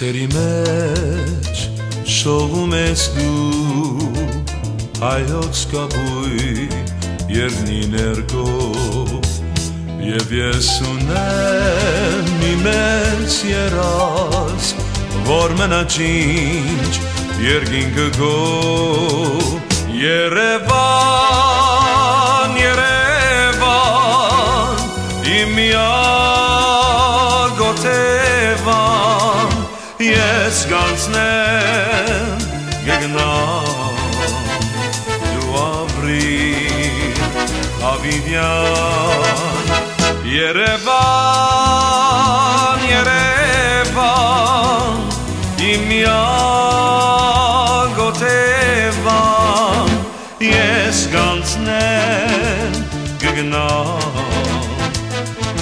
Հույսերի մեջ շողում ես դու հայոց կաբույ երնի ներգո Եվ ես ունեմ մի մեծ երաս որ մնաչինչ երկինքը գո Երևան, ավիդյան, Երևան, Երևան, իմ միագոթևան, ես գանցնեմ գգնամ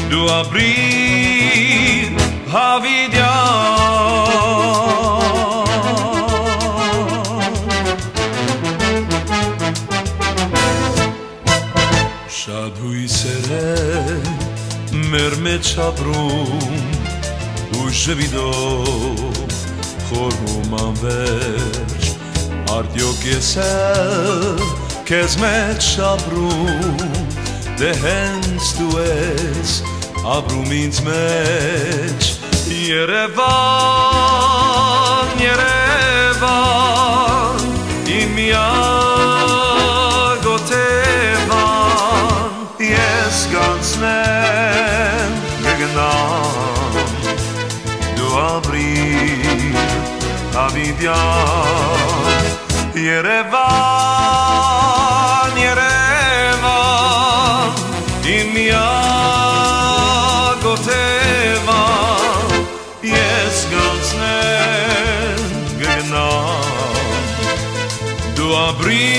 դու ապրիր հավիդյան Շատ հույսեր են մեր մեջ ապրում ու ժվիդով խորհում անվերջ արդյոք ես էլ քեզ մեջ ապրում դե հենց դու ես ապրում ինձ մեջ Երևան, Երևան, իմ միագոթևան, ես գանցնեմ գգնամ, դու ապրիր հավիդյան, Երևան, Երևան, իմ միագոթևան, ես գանցնեմ գգնամ, դու ապրիր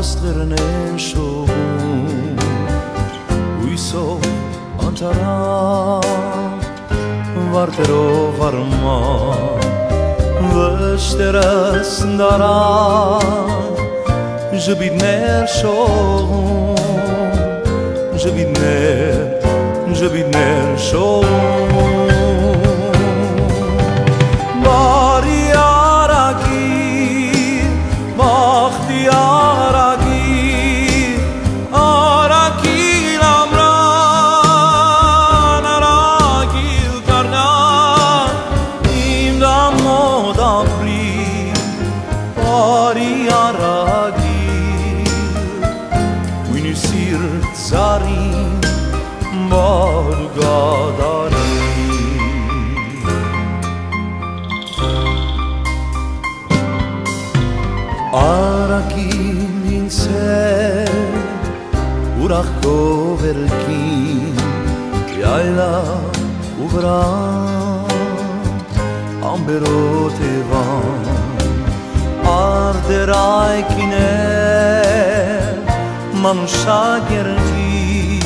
разлернешо уйсо антара вартеро варма вэштерас дара жбиднер шо жбиднер жбиднер шо մանուշակ երգիր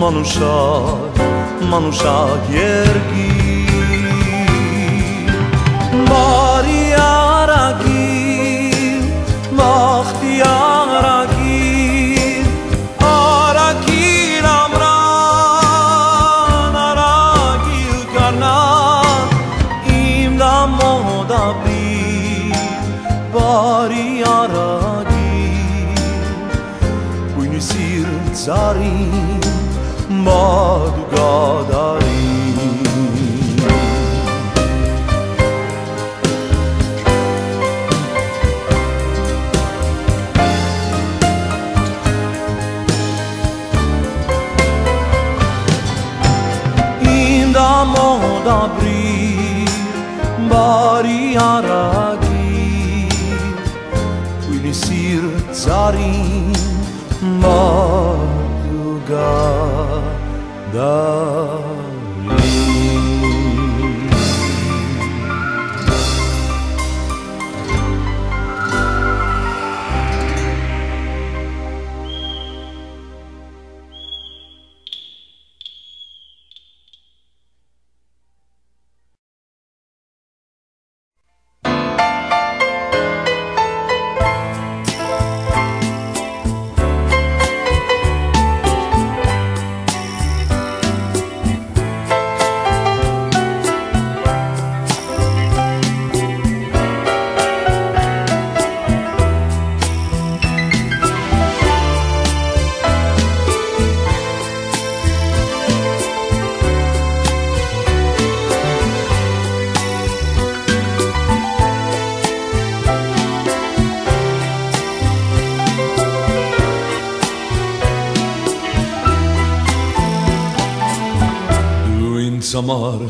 Մանուշակ, մանուշակ երգիր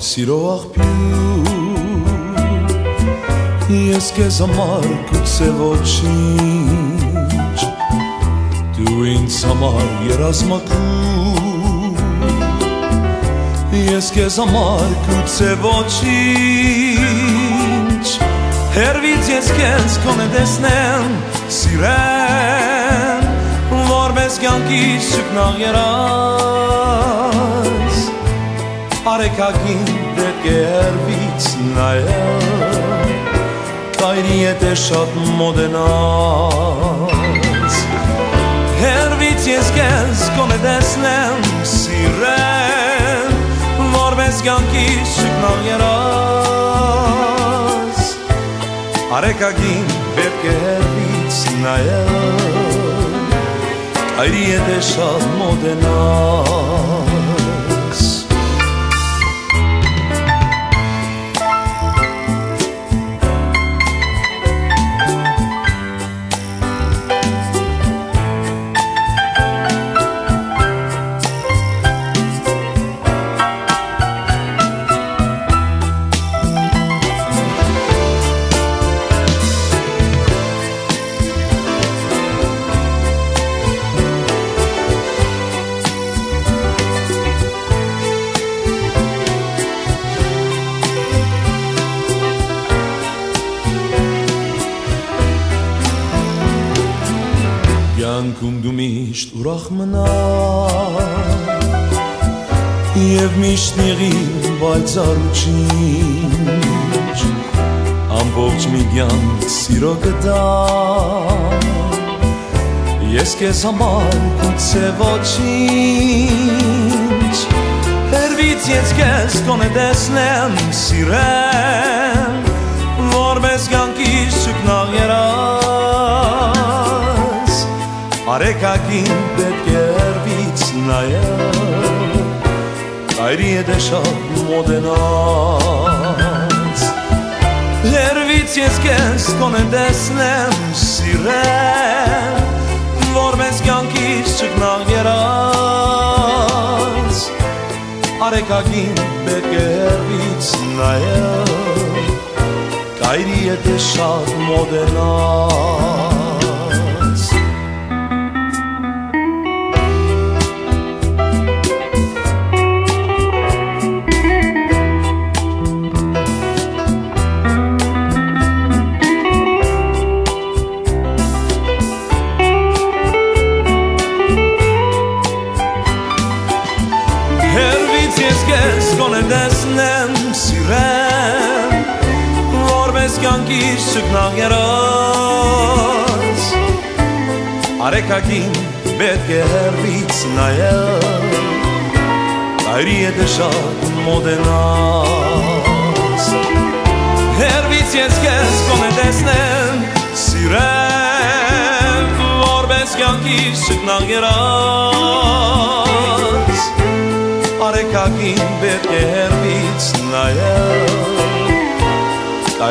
սիրո աղբյուր Ես քեզ համար գուցե ոչինչ Դու ինձ համար երազմակու Ես քեզ համար գուցե ոչինչ Հերվից ես քեզ կոնե տեսնեմ սիրեմ Որպես կյանքից շկնաղ երաս Արեկագին պետք է հերվից նայել Կայրի հետ է շատ մոդենաս Հերվից ես կեզ կոնե տեսնեմ սիրեմ Որպես կյանքից շկնաղ երաս Արեկագին պետք է հերվից նայել Այրի հետ է շատ մոդենաս Կյանքում դու միշտ ուրախ մնա Եվ միշտ նեղի վայցարուչինչ Ամբողջ մի կյանք սիրո գտա Ես քեզ համար գուցե ոչինչ Հերվից ես քեզ կոնե տեսնեմ սիրեմ Արեկագին պետք է հերվից նայեմ Այրի է դեշավ մոդենաց Հերվից ես քեզ կոնե տեսնեմ սիրեմ Որպես կյանքից չկնաղ երաց Արեկագին պետք է հերվից նայել Կայրի է դե շատ Արեկագին պետք է հերվից նայել Այրի է դշատ մոդենաս Հերվից ես կեզ կոնեմ դեսնեմ սիրեմ Որպես կյանքիս շկնաղ երաս արեկագին պետք է հերվից նայել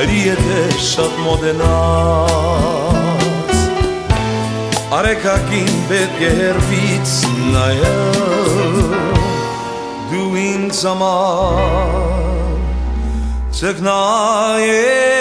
Այրի է թե շատ մոդենաց Արեկագին պետք է հերվից նայել Դու ինձ համար ցկնայերա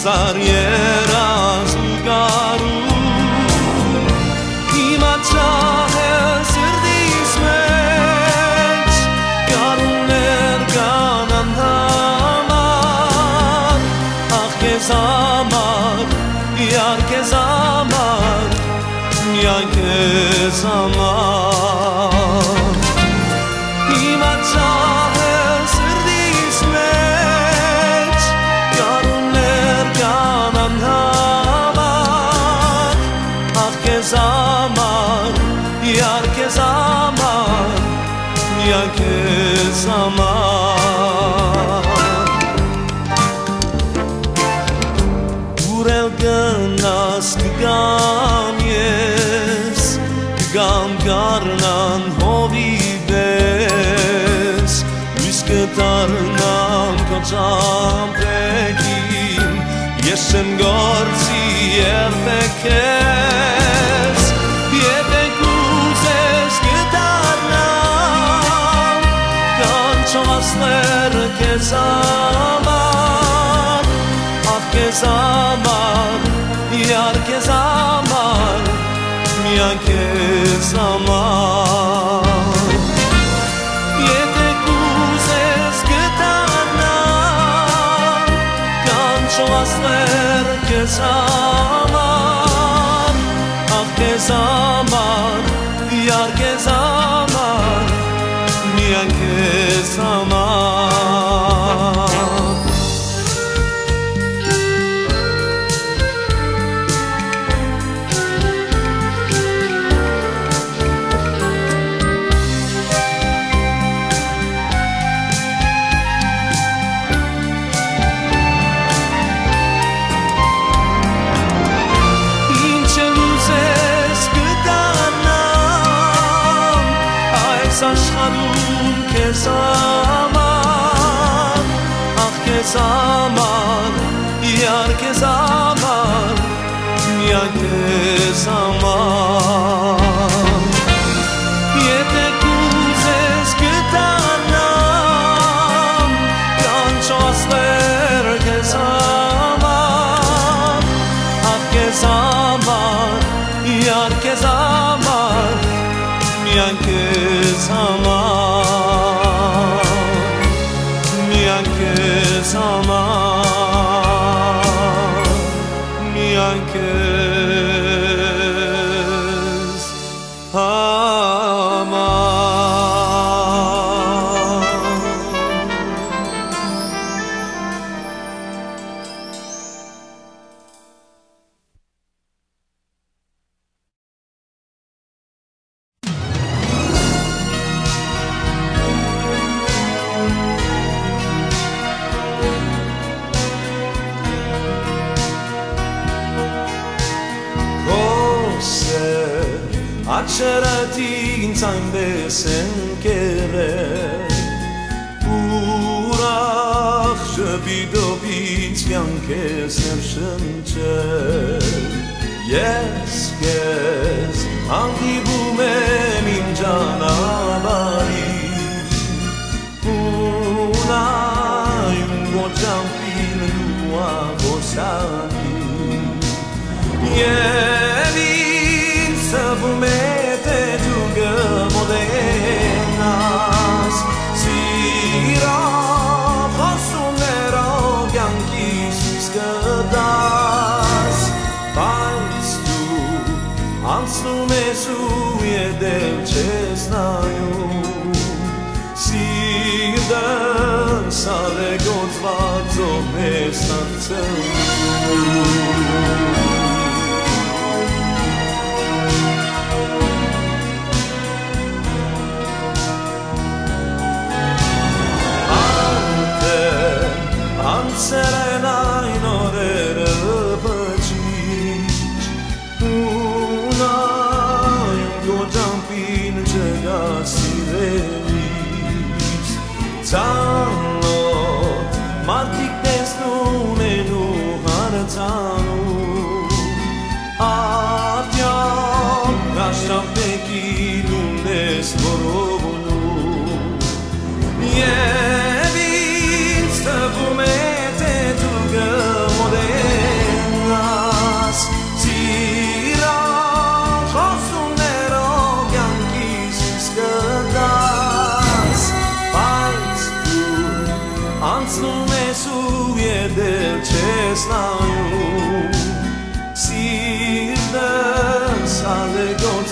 հազար երազ ու գարում, հիմա ճահ է սրդիս մեջ, գարում էր գանան համար, ախ կեզ համար, իար կեզ համար, միայն կեզ համար, ճամփեքին ես եմ գործի երբեք ես եթե կուզես գտարնամ կանչողասներ քեզ համար ապ քեզ համար իար քեզ համար միան քեզ համար zaman Hak tezam dünya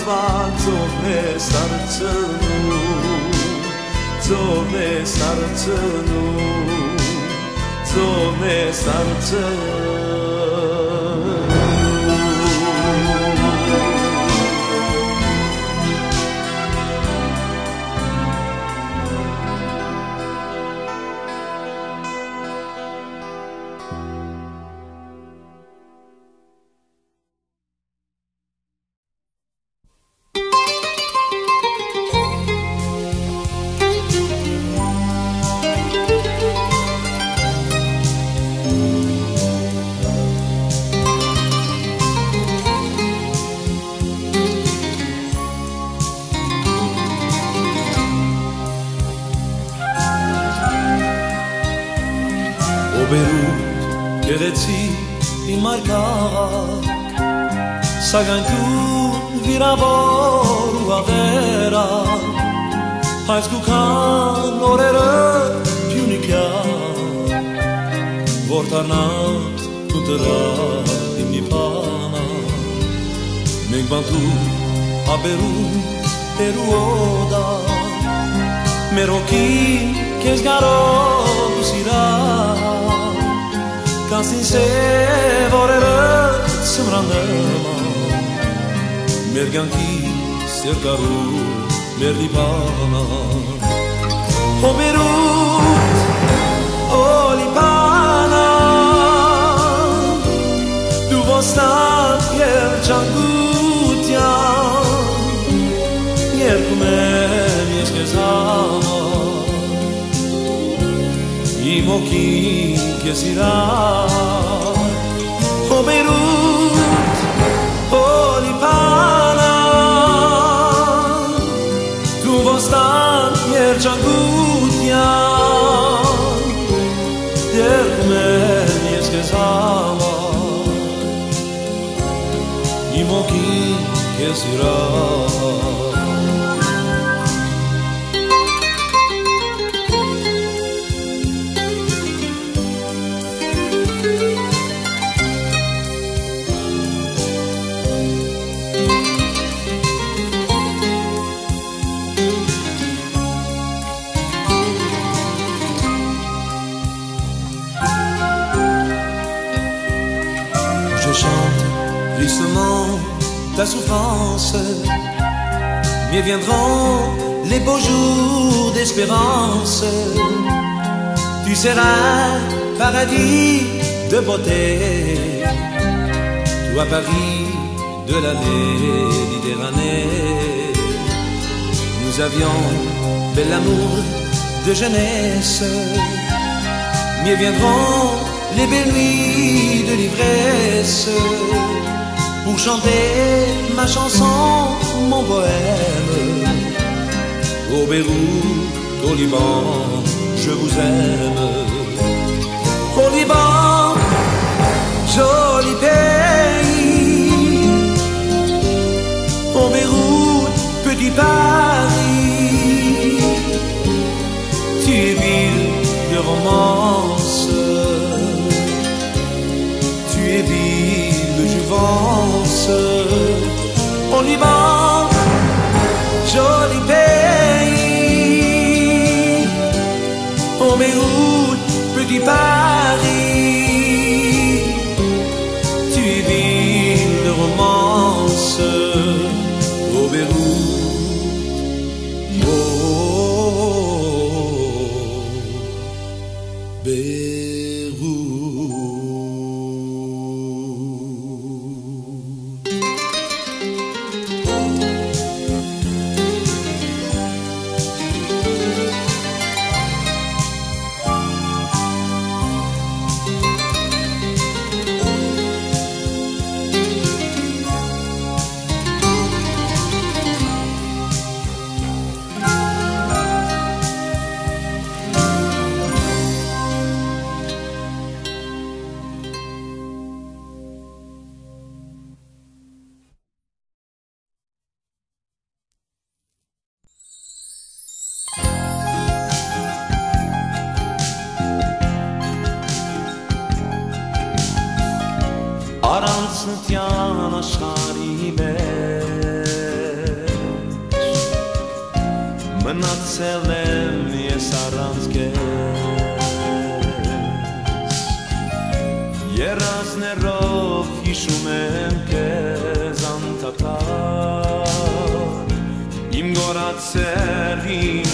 ծովն է սարցնում ծովն է սարցնում ծովն է սարցնում سوا يمكن كسرها ta souffrance. Mais viendront les beaux jours d'espérance. Tu seras paradis de beauté. Toi, Paris de la Méditerranée. Nous avions bel amour de jeunesse. Mais viendront les belles nuits de l'ivresse pour chanter ma chanson, mon poème. Au Beyrouth, au Liban, je vous aime. Au Liban, joli pays. Au Beyrouth, petit Paris. Tu es ville de romance. Tu es ville de. On y mange, joli pays. On met où, plus du Paris. Առանցնության աշխարհի մեջ մնացել եմ ես առանց քեզ Երազներով հիշում եմ քեզ անթափար իմ գորացել իմ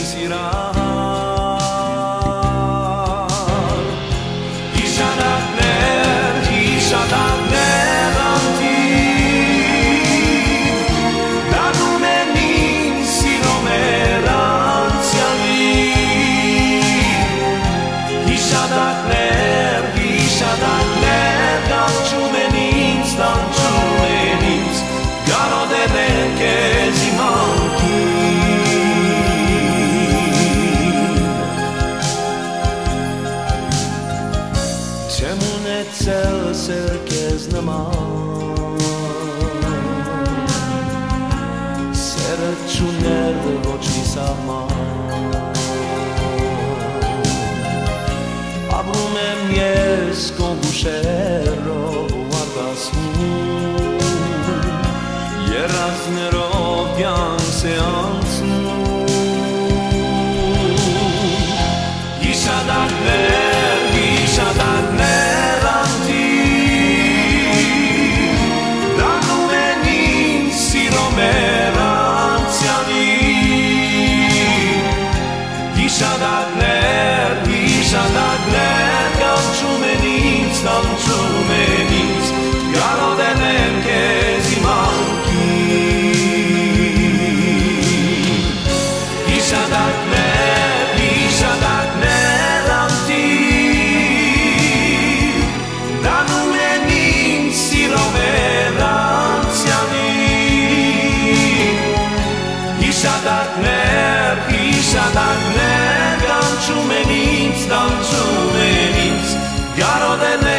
de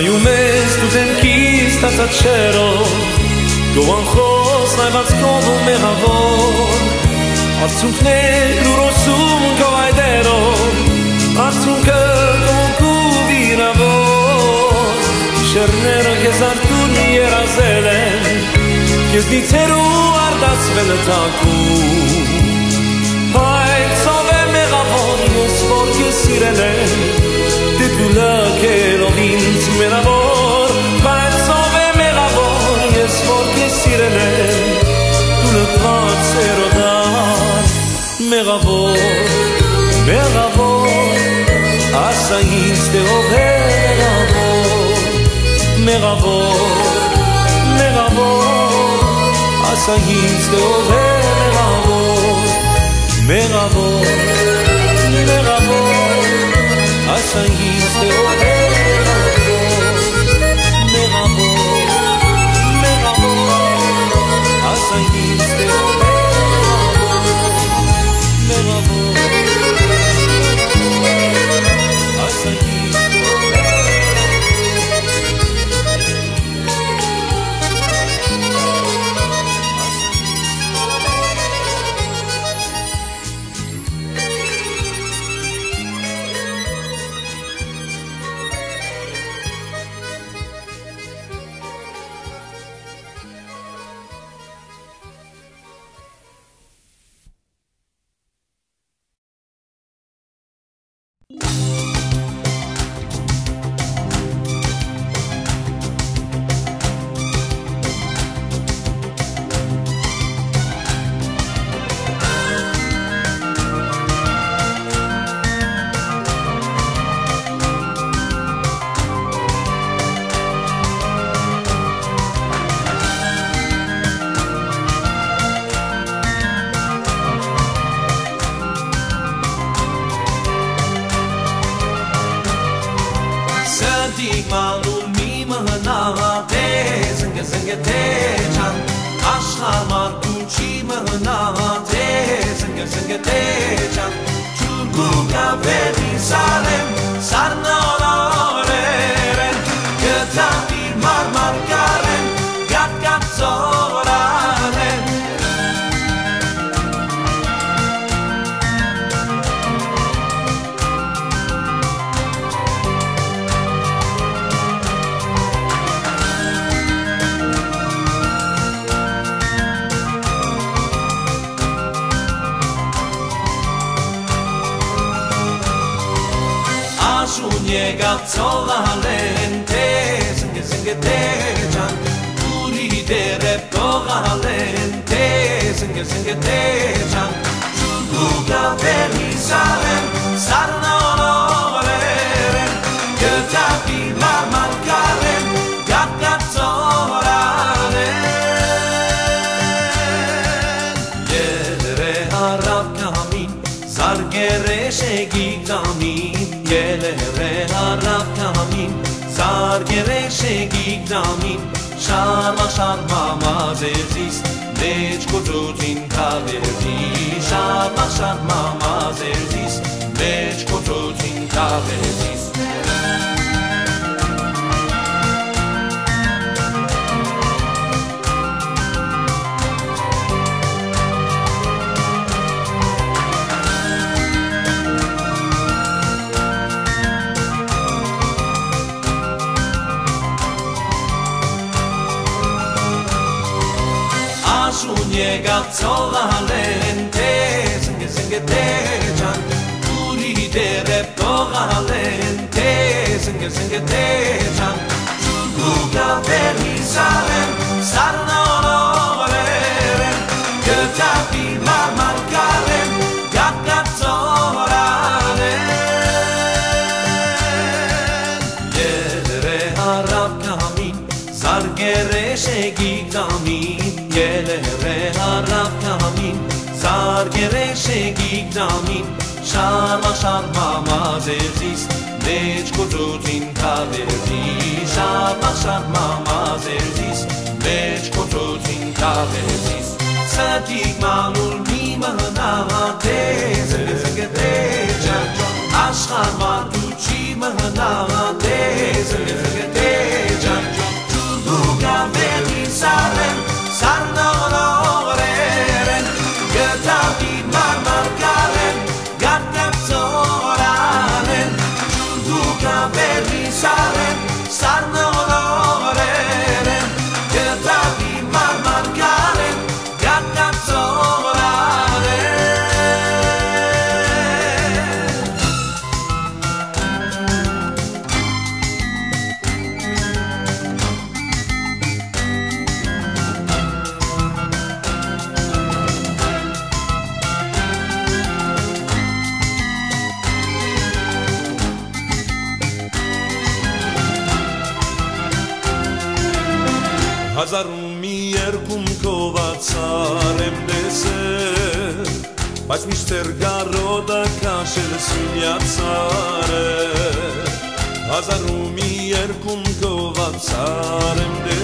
Նայում ես դու ձենքիս տացած շերով Գողան խոս նայված գովում մեղավոր Արցունքներ ու ռոսում գավայդերով Արցունքը գողու վիրավոր Շերները կեզ արդուն երազել են Կեզ դիցերու արտացվել տակում Այդ սով է մեղավոր ես որ կես սիրել եմ ברבו, ברבו, אסאיס תרובה מרבו, מרבו, מרבו, אסאיס תרובה מרבו, מרבו, מרבו, אסאיס תרובה tejan Turi Sarna Զարգերեշեգիկ դամին Շարմա շարմա մազերձիս Մեջ կոծոտին կավերձի Շարմա շարմա մազերձիս Մեջ կոծոտին կավերձիս 내가 서가할렌테 생게 생게 대장 우리 대대 더가할렌테 생게 생게 대장 주구가 베리사렘 사랑 Շարմա շարմա մազերձիս Մեջ կոծոտին կավերձի Շարմա շարմա մազերձիս Մեջ կոծոտին կավերձիս Սատիկ մանուլ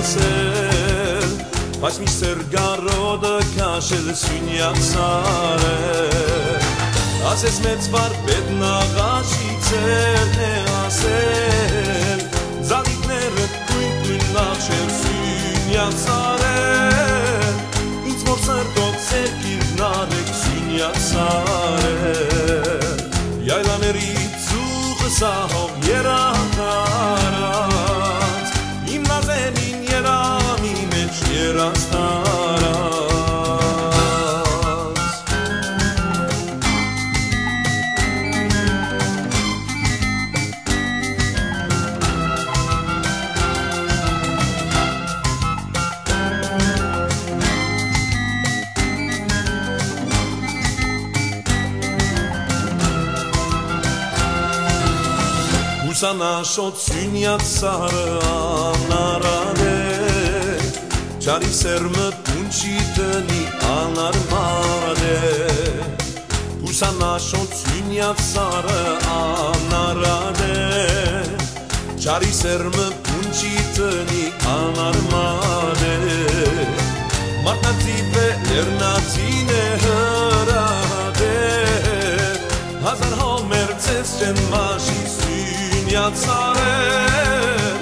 տեսել Բայց միշտեր գարոդը կաշել սյունյացարը Ասես մեծ վարպետ նաղաշի ծերն է ասել Զալիկները կույն կույն նախշել սյունյացարել Ինձ որ սրտոտ սերկիրն արեք սյունյացարել Յայլաների ծուղը սահով երակարած Սարը անարան է Չարի սերմը տունչի տնի Ուսանաշոտ սյունյաց սարը անարան է Չարի սերմը տունչի տնի անարման է Մատնացիվ է լերնացին է հրադեր Հազար հոմեր ծես չեն մաշի սյունյացարել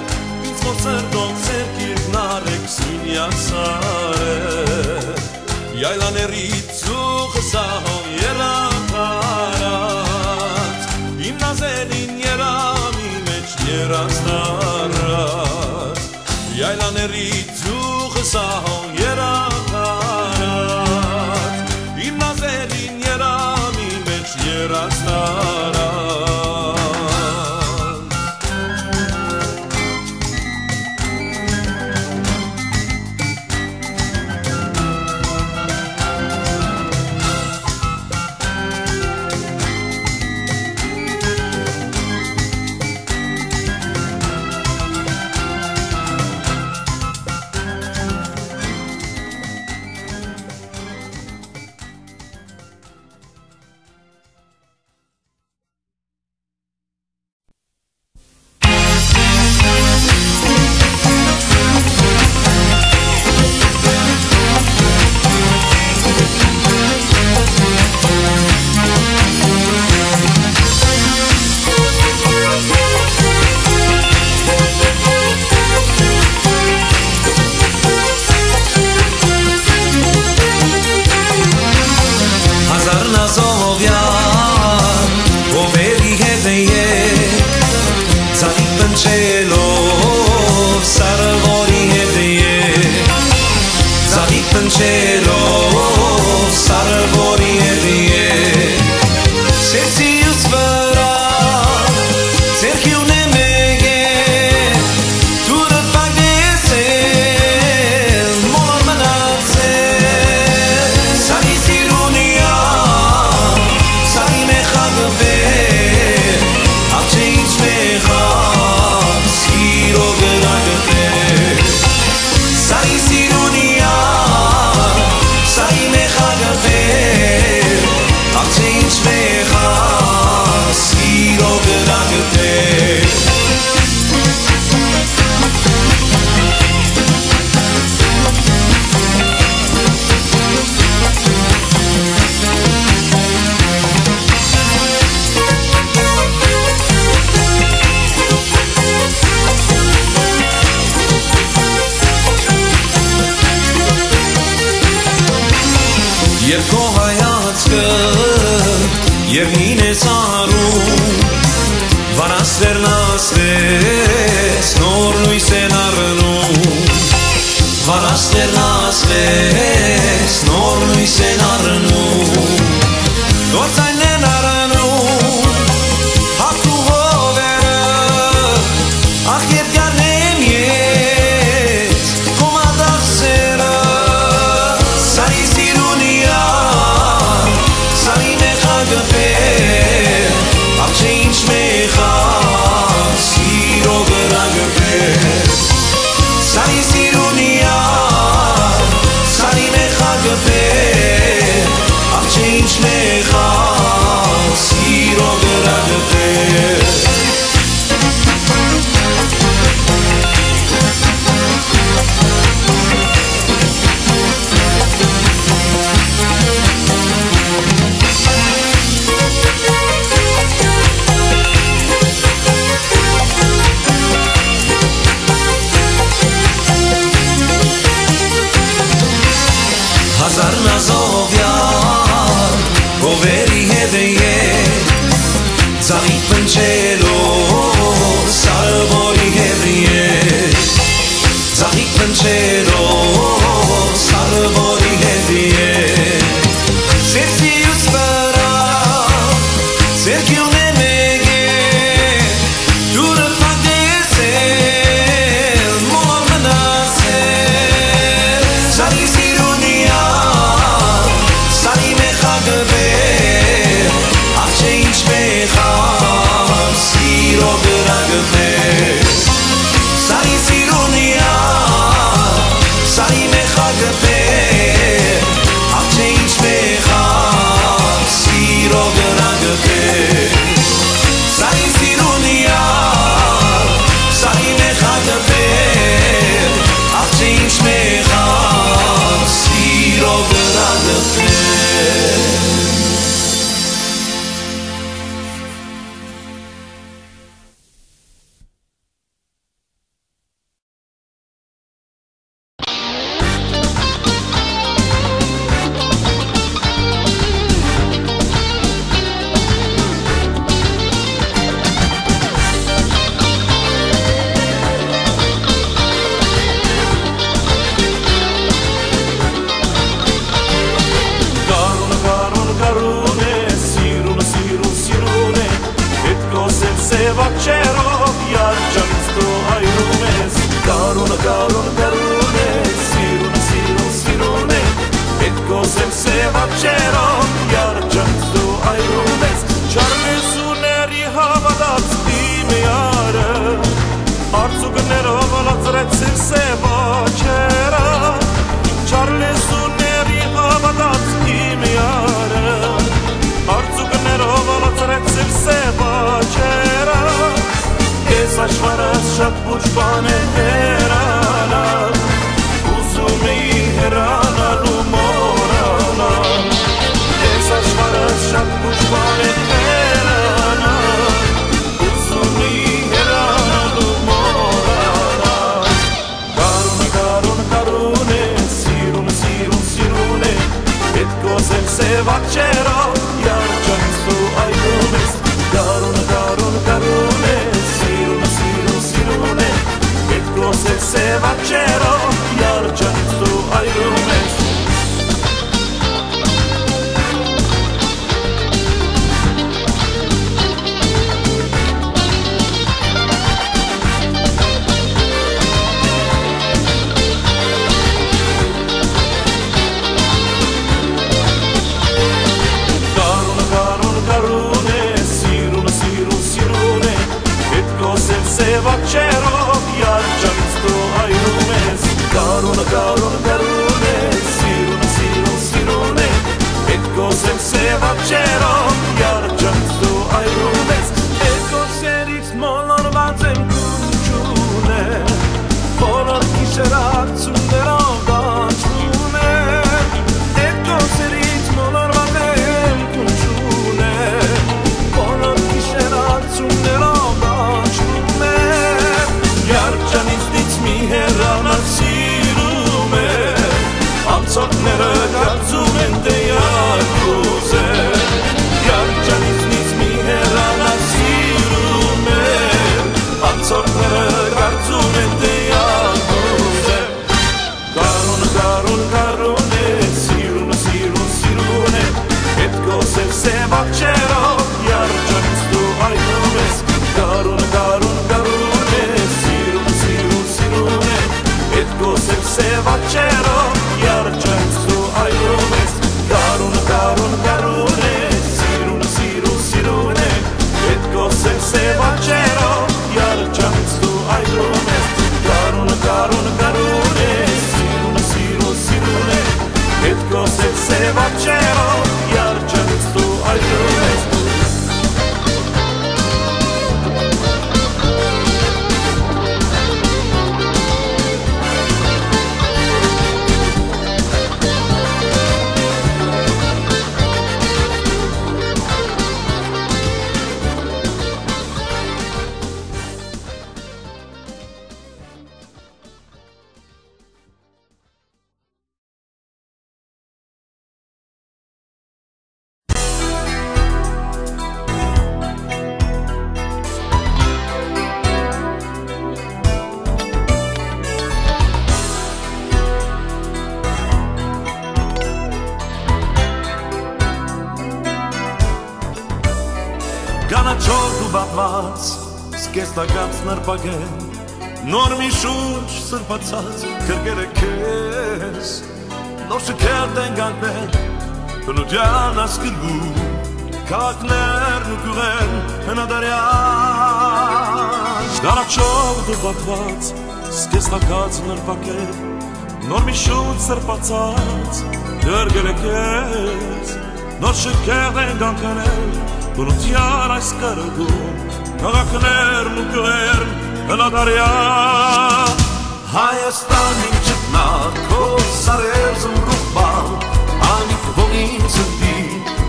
Ինձ որ սրտոք սերկիրն արեք սյունյացարել Յայլաների ծուխը սահով երակարած Իմ նազենին երամի մեջ երած տարած Յայլաների ծուխը սահով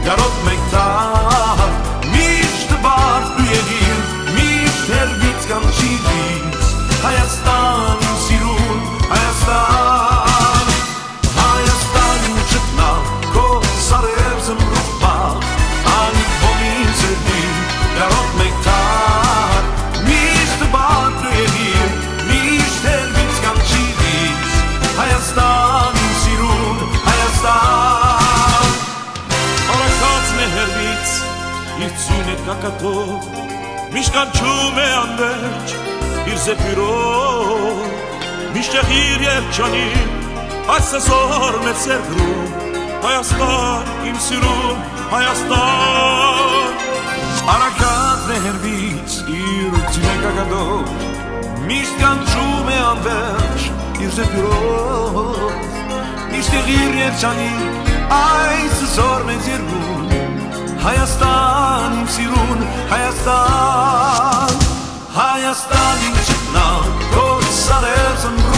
ya not make time. ճանչում է անվերջ իր զեփիրով միշտ իր երջանի այս սոր մեծ երկրում Հայաստան իմ սիրում Հայաստան Արաքան ներվից իր ձնեկագադով միշտ ճանչում է անվերջ իր զեփիրով միշտ իր երջանի այս սոր մեծ երկրում Հայաստան իմ սիրուն Հայաստան Հայաստան իմ ճտնա Կոտ սարել զմրու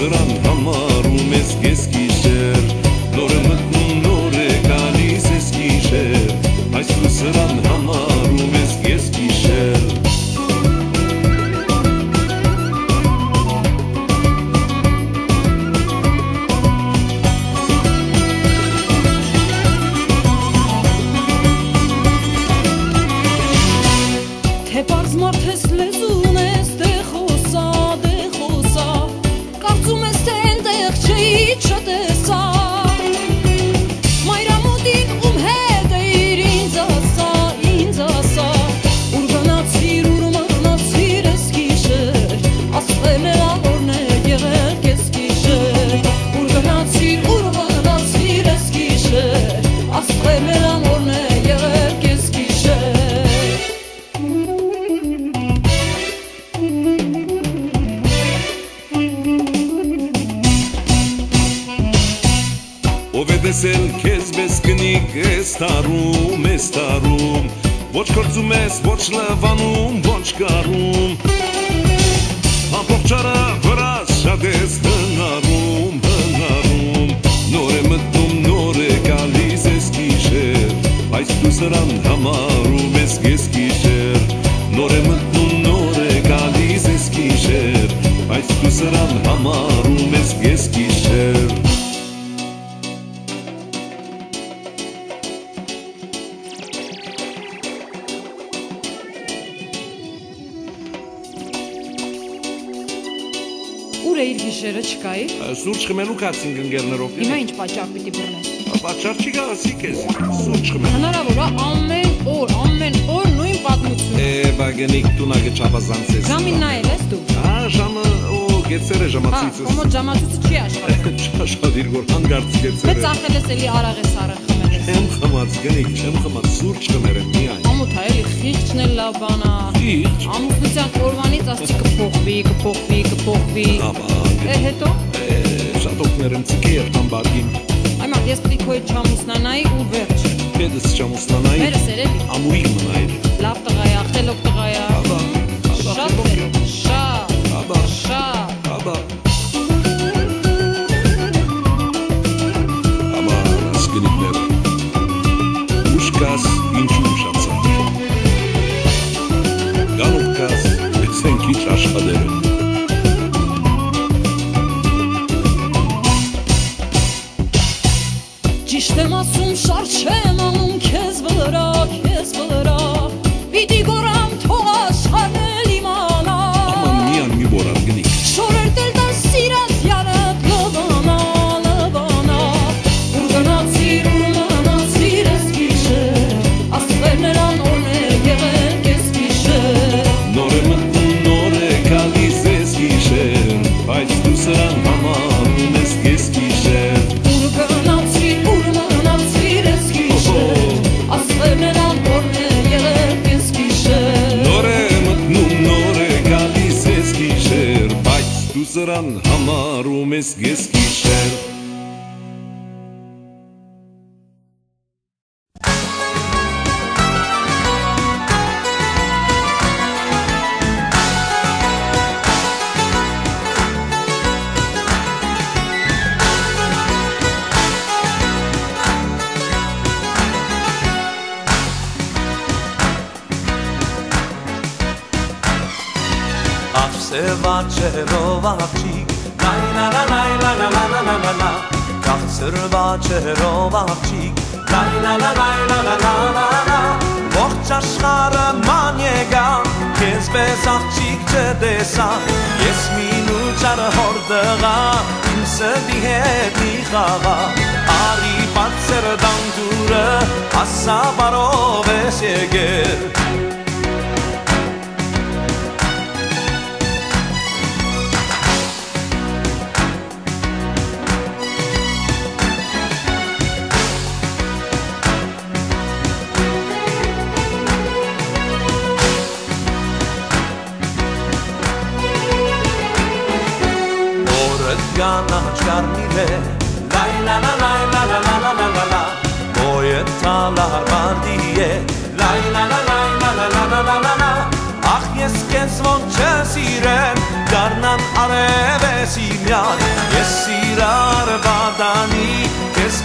սրան համարում ես ես գիշեր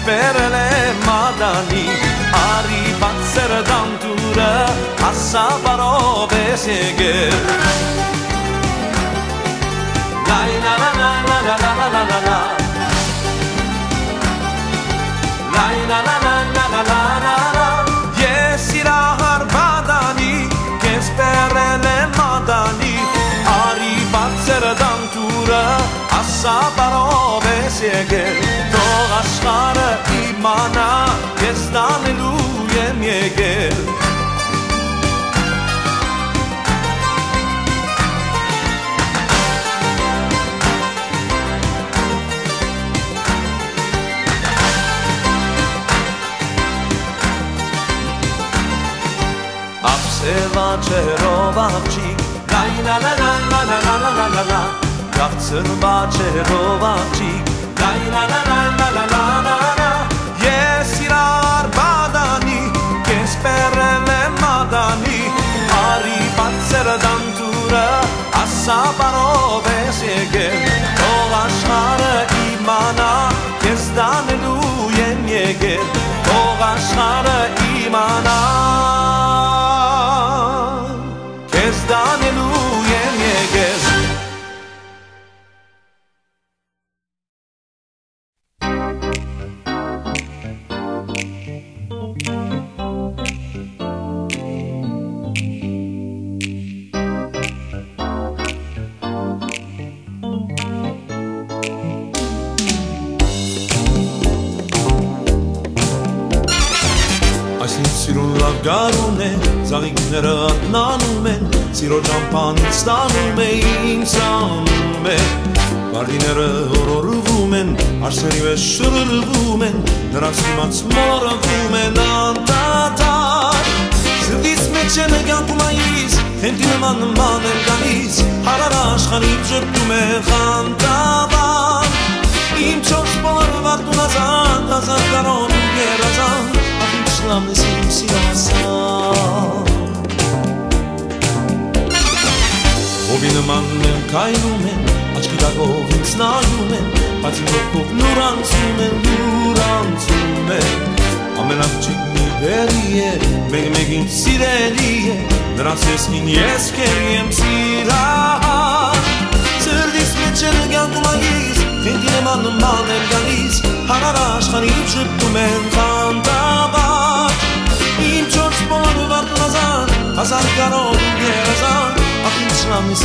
բերել է մադանի արի բացեր դանդուրը հասա բարով ես եկել լայ լա լա լա լա լա լա լա լա լա լայ լա լա լա լա լա լա լա լա ես իրա հարբադանի կես բերել է մադանի արի բացեր դանդուրը הסברו בסגל, תור השחר אימנה, יזדמנו ים יגל. Sevače rovačik, la la la la la la la la la la Ծաղցր բաչերով աչիկ Լայ լա լա լա լա լա լա լա լա Ես իրար բադանի Կես պերել եմ մադանի Արի բացեր դանդուրը Ասա բարով ես եկել Թող աշխարը իմանա Ես դանելու եմ եկել Թող աշխարը իմանա լավ գարուն է, զաղիքները ատնանում են, սիրո ճամպանից ստանում է, ինձ անում է, Վարդիները օրորվում են, արսերի վեզ շրրվում են, նրանց իմաց մորվում են անդատար, Սրտիս մեջ է նգանքում այիս, հենտի նման նման են գալիս, հարար աշխարհի ճգտում է խանդավար, Իմ չորս բոլոր վարդուն ազան, հազար կարոն ու երազան, ախ իմ շլամն ես իմ սիրասան։ Հովի նման են կայնում են, աչքի տակով ինձ նայում են, բայց իմ ոտքով նուր անցում են, նուր անցում են, ամենաղջիկ մի բերի է, մեկ մեկ ինձ սիրելի է, նրանց ես հին ես կերի եմ սիրահար, Սրդիս մեջ են գանքում այիս, հենտի նման նման են գալիս, հարար աշխարհի շպտում են խանդավար, իմ չորս բոլոր վարդուն ազան, հազար կարոն ու երազան, ախ ինձ շլամ ես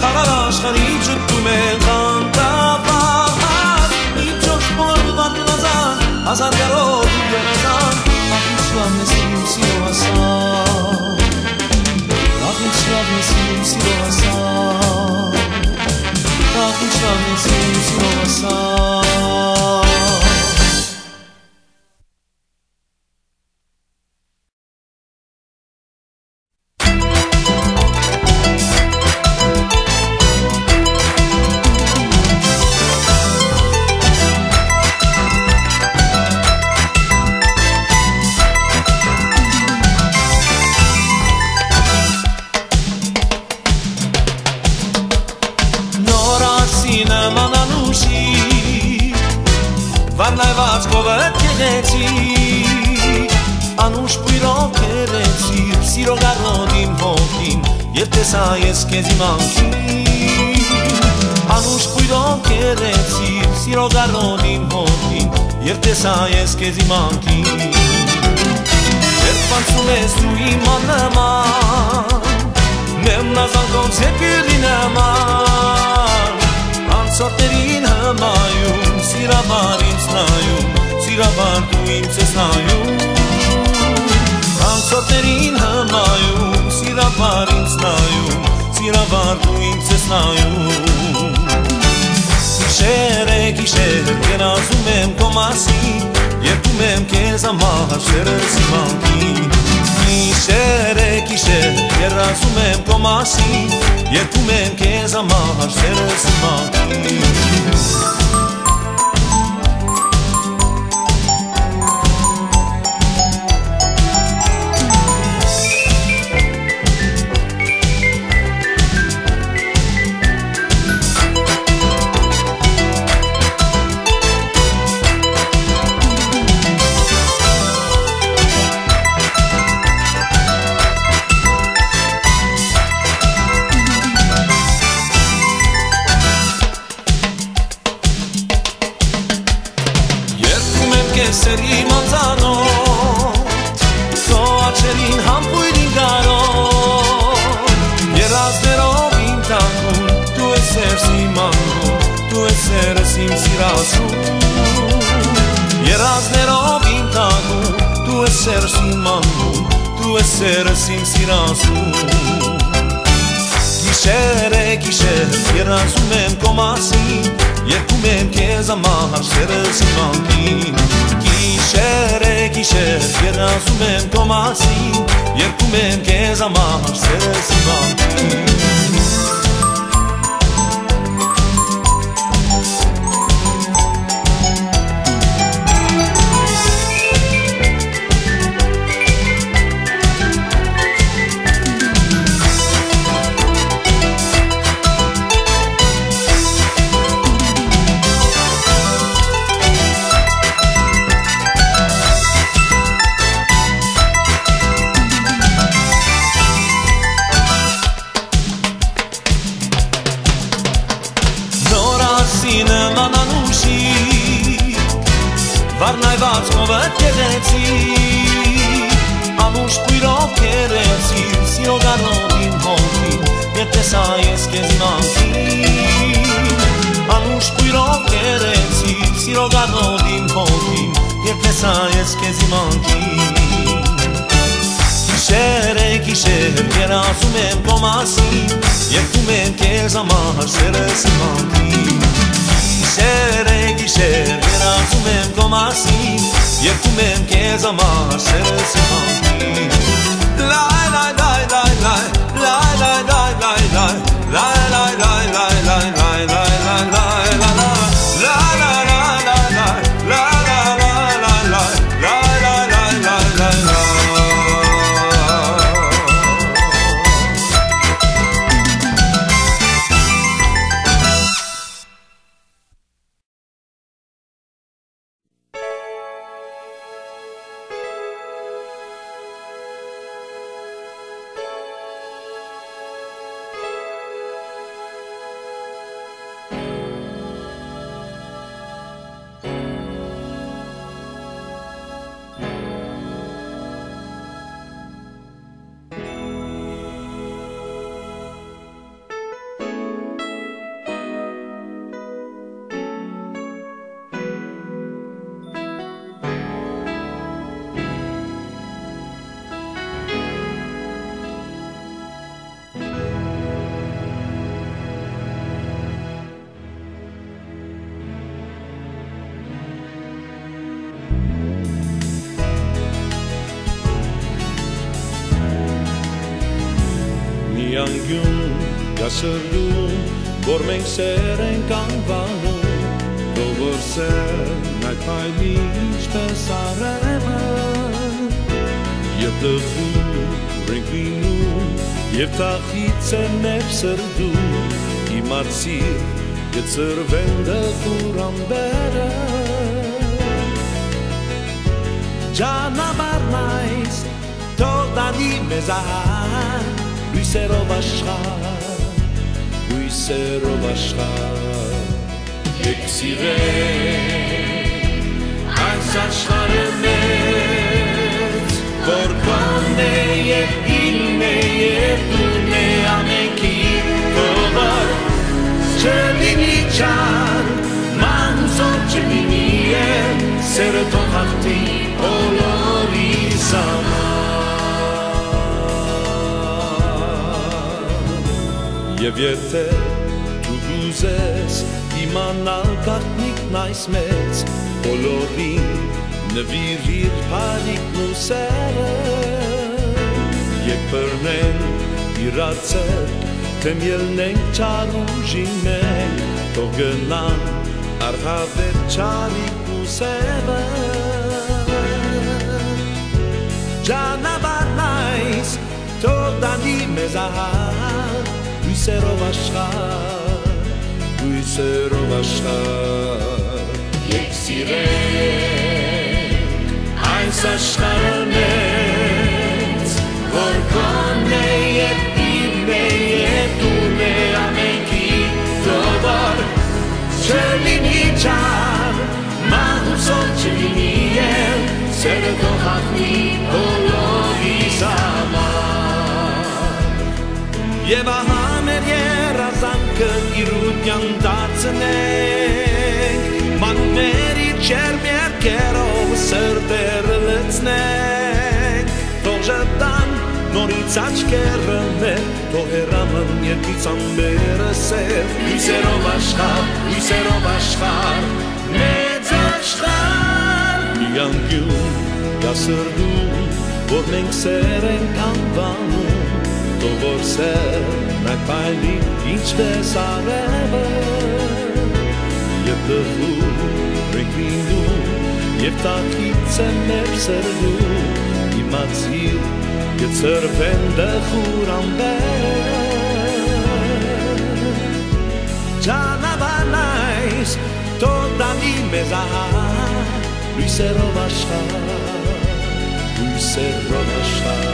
գալիս, հարար աշխարհի ճգտում են խանդավար, իմ չորս բոլոր վարդուն ազան, հազար կարոտ ու երազան, ախ ինձ շլավն ես իմ սիրո հասան, ախ ինձ շլավն ես իմ սիրո հասան, ախ ինձ շլավն ես իմ սիրո հասան, տեսա ես կեզ իմ անքին Անուշ պույրով կերեցի Սիրո գարնոտ իմ հոգին Երբ տեսա ես կեզ իմ անքին Սիրավար դու ինձ ես նայում Գիշեր է գիշեր Երազում եմ քո մասին Երկում եմ քեզ իմ անկին Գիշեր է գիշեր Երազում եմ քո մասին Երկում եմ քեզ համար շերս քո մասին, երկում եմ քեզ համար սերս իմ անկին։ Գիշեր է գիշեր երազում եմ քո մասին Երկում եմ քեզ համար սերս իմ երազում եմ կոմասին Երկում եմ կեզ ամար սերս իմանքին Գիշեր է գիշեր երազում եմ քո մասին Երկում եմ քեզ համար սերս իմանքի իրացել, թեմ ելնենք չար ուժինենք, թո գնան արհավեր չարի կուսերը։ Ճանավար նայս, թո դանի մեզ ահար, լույսերով աշխար, լույսերով աշխար։ Եկ սիրենք, այս աշխարը մեզ, որ կոնե եկ է եւ դու է ամենքի զովար չլինի ճան մահուսով չլինի եմ սերը դու հաղնի բոլորի սամար եւ ահա մեր երազանքը իրության դարձնենք մանուների չերմերքերով սրտերը լցնենք նորից աչկերն է թո հերամն երկից ամբերը սև լույսերով աշխար լույսերով աշխար մեծ աշխար մի անկյուն գասրդում որ մենք սեր ենք անվանում թո որ սեր նակ պայլի ինչպես արևը Եվ տխում մենք լինում Եվ տակից է մեր սրդում Իմացիր կծրվեն դխուր ամբեր Ճանավանայս տոտանի մեզ ահա լույսերով աշխար լույսերով աշխար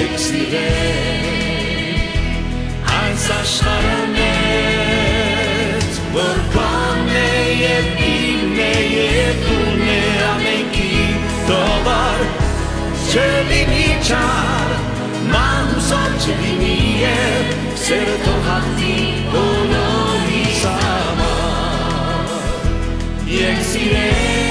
եկ սիրեն այս աշխարը մեծ որ կան է և իմն է և դուն է ամենքի տովար չլինի չար, մանուսան չլինի և սերը թող հատի բոլորի սամար, եկ սիրել